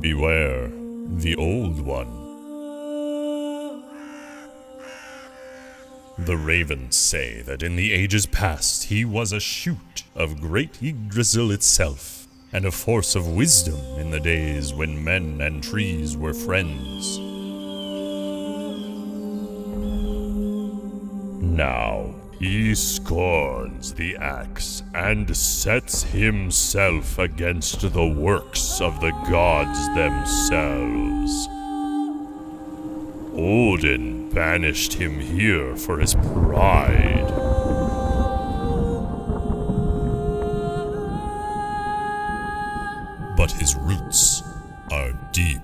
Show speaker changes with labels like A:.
A: Beware the old one. The ravens say that in the ages past he was a shoot of great Yggdrasil itself, and a force of wisdom in the days when men and trees were friends. Now he scorns the axe and sets himself against the works of the gods themselves. Odin banished him here for his pride. But his roots are deep.